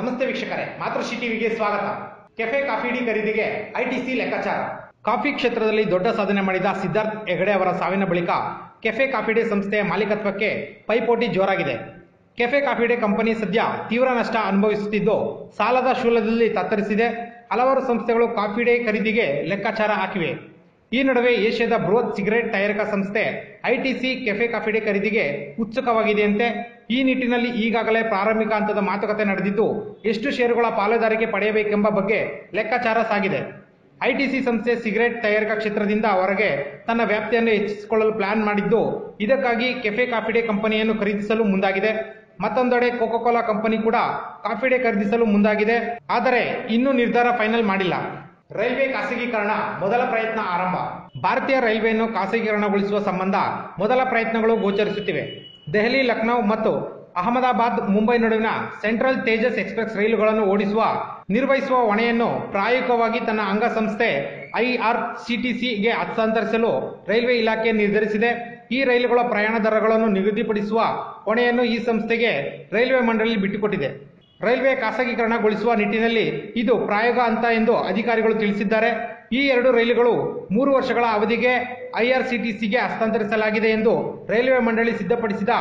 ನಮಸ್ತೆ ವೀಕ್ಷಕರೇ ಮಾತೃಶಿ ಟಿವಿಗೆ ಸ್ವಾಗತ. ಕೆಫೆ ಕಾಫಿ ಡಿ ಖರೀದಿಗೆ ಐಟಿಸಿ ಲೆಕ್ಕಾಚಾರ. ಕಾಫಿ ಕ್ಷೇತ್ರದಲ್ಲಿ ದೊಡ್ಡ ಸಾಧನೆ ಮಾಡಿದ ಸಿದ್ಧಾರ್ಥ್ ಹೆಗಡೆ ಅವರ ಸಾವಿನ ಬಳಿಕ ಕೆಫೆ ಕಾಫಿ ಡೇ ಸಂಸ್ಥೆಯ ಮಾಲೀಕತ್ವಕ್ಕೆ ಪೈಪೋಟಿ ಜೋರಾಗಿದೆ. ಕೆಫೆ ಕಾಫಿ ಡೇ ಕಂಪನಿ ಸದ್ಯ ತೀವ್ರ ನಷ್ಟ ಅನುಭವಿಸುತ್ತಿದ್ದು, ಸಾಲದ ಶೂಲದಲ್ಲಿ ತತ್ತರಿಸಿದೆ. ಹಲವಾರು ಸಂಸ್ಥೆಗಳು ಕಾಫಿ ಡೇ ಖರೀದಿಗೆ ಲೆಕ್ಕಾಚಾರ ಹಾಕಿವೆ. ಈ ನಡುವೆ ಏಷ್ಯಾದ ಬೃಹತ್ ಸಿಗರೇಟ್ ತಯಾರಿಕಾ ಸಂಸ್ಥೆ ಐಟಿಸಿ ಕೆಫೆ ಕಾಫಿ ಡೇ ಖರೀದಿಗೆ ಉತ್ಸುಕವಾಗಿದೆಯಂತೆ. ಈ ನಿಟ್ಟಿನಲ್ಲಿ ಈಗಾಗಲೇ ಪ್ರಾರಂಭಿಕ ಹಂತದ ಮಾತುಕತೆ ನಡೆದಿದ್ದು, ಎಷ್ಟು ಷೇರುಗಳ ಪಾಲುದಾರಿಕೆ ಪಡೆಯಬೇಕೆಂಬ ಬಗ್ಗೆ ಲೆಕ್ಕಾಚಾರ ಸಾಗಿದೆ. ಐಟಿಸಿ ಸಂಸ್ಥೆ ಸಿಗರೇಟ್ ತಯಾರಿಕಾ ಕ್ಷೇತ್ರದಿಂದ ಹೊರಗೆ ತನ್ನ ವ್ಯಾಪ್ತಿಯನ್ನು ಹೆಚ್ಚಿಸಿಕೊಳ್ಳಲು ಪ್ಲಾನ್ ಮಾಡಿದ್ದು, ಇದಕ್ಕಾಗಿ ಕೆಫೆ ಕಾಫಿ ಡೇ ಕಂಪನಿಯನ್ನು ಖರೀದಿಸಲು ಮುಂದಾಗಿದೆ. ಮತ್ತೊಂದೆಡೆ ಕೋಕಾ ಕಂಪನಿ ಕೂಡ ಕಾಫಿ ಡೇ ಖರೀದಿಸಲು ಮುಂದಾಗಿದೆ. ಆದರೆ ಇನ್ನೂ ನಿರ್ಧಾರ ಫೈನಲ್ ಮಾಡಿಲ್ಲ. ರೈಲ್ವೆ ಖಾಸಗೀಕರಣ ಮೊದಲ ಪ್ರಯತ್ನ ಆರಂಭ. ಭಾರತೀಯ ರೈಲ್ವೆಯನ್ನು ಖಾಸಗೀಕರಣಗೊಳಿಸುವ ಸಂಬಂಧ ಮೊದಲ ಪ್ರಯತ್ನಗಳು ಗೋಚರಿಸುತ್ತಿವೆ. ದೆಹಲಿ ಲಖನೌ ಮತ್ತು ಅಹಮದಾಬಾದ್, ಮುಂಬೈ ನಡುವಿನ ಸೆಂಟ್ರಲ್ ತೇಜಸ್ ಎಕ್ಸ್ಪ್ರೆಸ್ ರೈಲುಗಳನ್ನು ಓಡಿಸುವ, ನಿರ್ವಹಿಸುವ ಹೊಣೆಯನ್ನು ಪ್ರಾಯೋಗಿಕವಾಗಿ ತನ್ನ ಅಂಗಸಂಸ್ಥೆ ಐಆರ್ಸಿಟಿಸಿಗೆ ಹಸ್ತಾಂತರಿಸಲು ರೈಲ್ವೆ ಇಲಾಖೆ ನಿರ್ಧರಿಸಿದೆ. ಈ ರೈಲುಗಳ ಪ್ರಯಾಣ ದರಗಳನ್ನು ನಿಗದಿಪಡಿಸುವ ಹೊಣೆಯನ್ನು ಈ ಸಂಸ್ಥೆಗೆ ರೈಲ್ವೆ ಮಂಡಳಿ ಬಿಟ್ಟುಕೊಟ್ಟಿದೆ. ರೈಲ್ವೆ ಖಾಸಗೀಕರಣಗೊಳಿಸುವ ನಿಟ್ಟಿನಲ್ಲಿ ಇದು ಪ್ರಾಯೋಗ ಹಂತ ಎಂದು ಅಧಿಕಾರಿಗಳು ತಿಳಿಸಿದ್ದಾರೆ. ಈ ಎರಡು ರೈಲುಗಳು ಮೂರು ವರ್ಷಗಳ ಅವಧಿಗೆ ಐಆರ್ಸಿಟಿಸಿಗೆ ಹಸ್ತಾಂತರಿಸಲಾಗಿದೆ ಎಂದು ರೈಲ್ವೆ ಮಂಡಳಿ ಸಿದ್ಧಪಡಿಸಿದ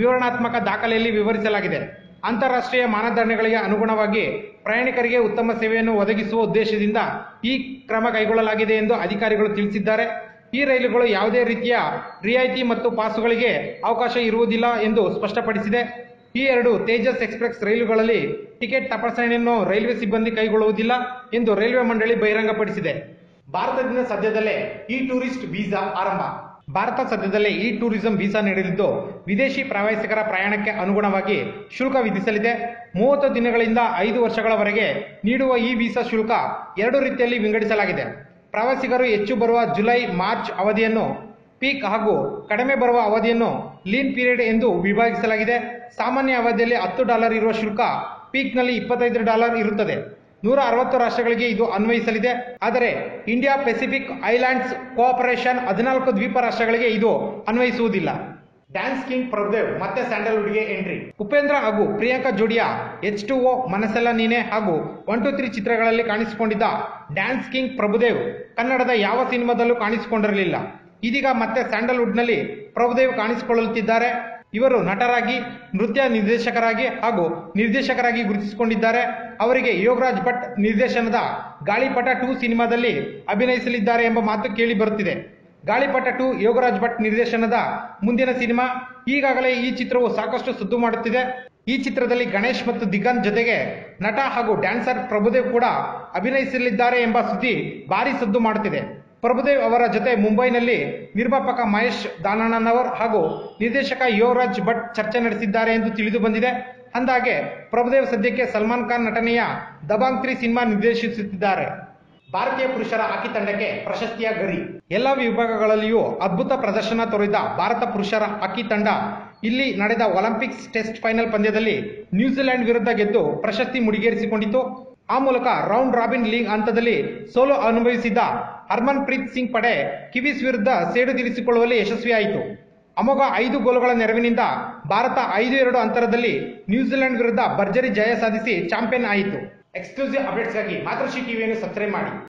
ವಿವರಣಾತ್ಮಕ ದಾಖಲೆಯಲ್ಲಿ ವಿವರಿಸಲಾಗಿದೆ. ಅಂತಾರಾಷ್ಟ್ರೀಯ ಮಾನದಂಡಗಳಿಗೆ ಅನುಗುಣವಾಗಿ ಪ್ರಯಾಣಿಕರಿಗೆ ಉತ್ತಮ ಸೇವೆಯನ್ನು ಒದಗಿಸುವ ಉದ್ದೇಶದಿಂದ ಈ ಕ್ರಮ ಕೈಗೊಳ್ಳಲಾಗಿದೆ ಎಂದು ಅಧಿಕಾರಿಗಳು ತಿಳಿಸಿದ್ದಾರೆ. ಈ ರೈಲುಗಳು ಯಾವುದೇ ರೀತಿಯ ರಿಯಾಯಿತಿ ಮತ್ತು ಪಾಸುಗಳಿಗೆ ಅವಕಾಶ ಇರುವುದಿಲ್ಲ ಎಂದು ಸ್ಪಷ್ಟಪಡಿಸಿದೆ. ಈ ಎರಡು ತೇಜಸ್ ಎಕ್ಸ್ಪ್ರೆಸ್ ರೈಲುಗಳಲ್ಲಿ ಟಿಕೆಟ್ ತಪಾಸಣೆಯನ್ನು ರೈಲ್ವೆ ಸಿಬ್ಬಂದಿ ಕೈಗೊಳ್ಳುವುದಿಲ್ಲ ಎಂದು ರೈಲ್ವೆ ಮಂಡಳಿ ಬಹಿರಂಗಪಡಿಸಿದೆ. ಭಾರತದಿಂದ ಸದ್ಯದಲ್ಲೇ ಇ ಟೂರಿಸ್ಟ್ ವೀಸಾ ಆರಂಭ. ಭಾರತ ಸದ್ಯದಲ್ಲೇ ಇ ಟೂರಿಸಂ ವೀಸಾ ನೀಡಲಿದ್ದು, ವಿದೇಶಿ ಪ್ರವಾಸಿಗರ ಪ್ರಯಾಣಕ್ಕೆ ಅನುಗುಣವಾಗಿ ಶುಲ್ಕ ವಿಧಿಸಲಿದೆ. ಮೂವತ್ತು ದಿನಗಳಿಂದ ಐದು ವರ್ಷಗಳವರೆಗೆ ನೀಡುವ ಈ ವೀಸಾ ಶುಲ್ಕ ಎರಡು ರೀತಿಯಲ್ಲಿ ವಿಂಗಡಿಸಲಾಗಿದೆ. ಪ್ರವಾಸಿಗರು ಹೆಚ್ಚು ಬರುವ ಜುಲೈ, ಮಾರ್ಚ್ ಅವಧಿಯನ್ನು ಪೀಕ್ ಹಾಗೂ ಕಡಿಮೆ ಬರುವ ಅವಧಿಯನ್ನು ಲೀನ್ ಪೀರಿಯಡ್ ಎಂದು ವಿಭಾಗಿಸಲಾಗಿದೆ. ಸಾಮಾನ್ಯ ಅವಧಿಯಲ್ಲಿ ಹತ್ತು ಡಾಲರ್ ಇರುವ ಶುಲ್ಕ ಪೀಕ್ನಲ್ಲಿ ಇಪ್ಪತ್ತೈದು ಡಾಲರ್ ಇರುತ್ತದೆ. ನೂರ ಅರವತ್ತು ರಾಷ್ಟ್ರಗಳಿಗೆ ಇದು ಅನ್ವಯಿಸಲಿದೆ. ಆದರೆ ಇಂಡಿಯಾ ಪೆಸಿಫಿಕ್ ಐಲ್ಯಾಂಡ್ಸ್ ಕೋಆಪರೇಷನ್ ಹದಿನಾಲ್ಕು ದ್ವೀಪ ರಾಷ್ಟ್ರಗಳಿಗೆ ಇದು ಅನ್ವಯಿಸುವುದಿಲ್ಲ. ಡ್ಯಾನ್ಸ್ ಕಿಂಗ್ ಪ್ರಭುದೇವ್ ಮತ್ತೆ ಸ್ಯಾಂಡಲ್ವುಡ್ಗೆ ಎಂಟ್ರಿ. ಉಪೇಂದ್ರ ಹಾಗೂ Priyanka ಜೋಡಿಯ H two O Manasella Neene ಹಾಗೂ ಒನ್ ಟು ತ್ರೀ ಚಿತ್ರಗಳಲ್ಲಿ ಕಾಣಿಸಿಕೊಂಡಿದ್ದ ಡ್ಯಾನ್ಸ್ ಕಿಂಗ್ ಪ್ರಭುದೇವ್ ಕನ್ನಡದ ಯಾವ ಸಿನಿಮಾದಲ್ಲೂ ಕಾಣಿಸಿಕೊಂಡಿರಲಿಲ್ಲ. ಇದೀಗ ಮತ್ತೆ ಸ್ಯಾಂಡಲ್ವುಡ್ನಲ್ಲಿ ಪ್ರಭುದೇವ್ ಕಾಣಿಸಿಕೊಳ್ಳುತ್ತಿದ್ದಾರೆ. ಇವರು ನಟರಾಗಿ, ನೃತ್ಯ ನಿರ್ದೇಶಕರಾಗಿ ಹಾಗೂ ನಿರ್ದೇಶಕರಾಗಿ ಗುರುತಿಸಿಕೊಂಡಿದ್ದಾರೆ. ಅವರಿಗೆ ಯೋಗರಾಜ್ ಭಟ್ ನಿರ್ದೇಶನದ ಗಾಳಿಪಟ ಟೂ ಸಿನಿಮಾದಲ್ಲಿ ಅಭಿನಯಿಸಲಿದ್ದಾರೆ ಎಂಬ ಮಾತು ಕೇಳಿ ಬರುತ್ತಿದೆ. ಗಾಳಿಪಟ ಟು ಯೋಗರಾಜ್ ಭಟ್ ನಿರ್ದೇಶನದ ಮುಂದಿನ ಸಿನಿಮಾ ಈಗಾಗಲೇ ಈ ಚಿತ್ರವು ಸಾಕಷ್ಟು ಸುದ್ದು ಮಾಡುತ್ತಿದೆ. ಈ ಚಿತ್ರದಲ್ಲಿ ಗಣೇಶ್ ಮತ್ತು ದಿಗಂತ್ ಜೊತೆಗೆ ನಟ ಹಾಗೂ ಡ್ಯಾನ್ಸರ್ ಪ್ರಭುದೇವ್ ಕೂಡ ಅಭಿನಯಿಸಲಿದ್ದಾರೆ ಎಂಬ ಸುದ್ದಿ ಭಾರಿ ಸದ್ದು ಮಾಡುತ್ತಿದೆ. ಪ್ರಭುದೇವ್ ಅವರ ಜೊತೆ ಮುಂಬೈನಲ್ಲಿ ನಿರ್ಮಾಪಕ ಮಹೇಶ್ ದಾನಣ್ಣನವರ್ ಹಾಗೂ ನಿರ್ದೇಶಕ ಯುವರಾಜ್ ಭಟ್ ಚರ್ಚೆ ನಡೆಸಿದ್ದಾರೆ ಎಂದು ತಿಳಿದು ಬಂದಿದೆ. ಅಂದಾಗೆ ಪ್ರಭುದೇವ್ ಸದ್ಯಕ್ಕೆ ಸಲ್ಮಾನ್ ಖಾನ್ ನಟನೆಯ ದಬಾಂಗ್ ತ್ರೀ ಸಿನಿಮಾ ನಿರ್ದೇಶಿಸುತ್ತಿದ್ದಾರೆ. ಭಾರತೀಯ ಪುರುಷರ ಹಾಕಿ ತಂಡಕ್ಕೆ ಪ್ರಶಸ್ತಿಯ ಗರಿ. ಎಲ್ಲ ವಿಭಾಗಗಳಲ್ಲಿಯೂ ಅದ್ಭುತ ಪ್ರದರ್ಶನ ತೋರಿದ ಭಾರತ ಪುರುಷರ ಹಾಕಿ ತಂಡ ಇಲ್ಲಿ ನಡೆದ ಒಲಿಂಪಿಕ್ಸ್ ಟೆಸ್ಟ್ ಫೈನಲ್ ಪಂದ್ಯದಲ್ಲಿ ನ್ಯೂಜಿಲೆಂಡ್ ವಿರುದ್ಧ ಗೆದ್ದು ಪ್ರಶಸ್ತಿ ಮುಡಿಗೇರಿಸಿಕೊಂಡಿತು. ಆ ಮೂಲಕ ರೌಂಡ್ ರಾಬಿನ್ ಲೀಗ್ ಹಂತದಲ್ಲಿ ಸೋಲು ಅನುಭವಿಸಿದ್ದ ಹರ್ಮನ್ ಪ್ರೀತ್ ಸಿಂಗ್ ಪಡೆ ಕಿವೀಸ್ ವಿರುದ್ಧ ಸೇಡು ತೀರಿಸಿಕೊಳ್ಳುವಲ್ಲಿ ಯಶಸ್ವಿಯಾಯಿತು. ಅಮೋಘ ಐದು ಗೋಲುಗಳ ನೆರವಿನಿಂದ ಭಾರತ ಐದು ಎರಡು ಅಂತರದಲ್ಲಿ ನ್ಯೂಜಿಲೆಂಡ್ ವಿರುದ್ಧ ಭರ್ಜರಿ ಜಯ ಸಾಧಿಸಿ ಚಾಂಪಿಯನ್ ಆಯಿತು. ಎಕ್ಸ್ಕ್ಲೂಸಿವ್ ಅಪ್ಡೇಟ್ಸ್ಗಾಗಿ ಮಾತೃಶ್ರೀ ಟಿವಿಯನ್ನು ಸಬ್ಸ್ಕ್ರೈಬ್ ಮಾಡಿ.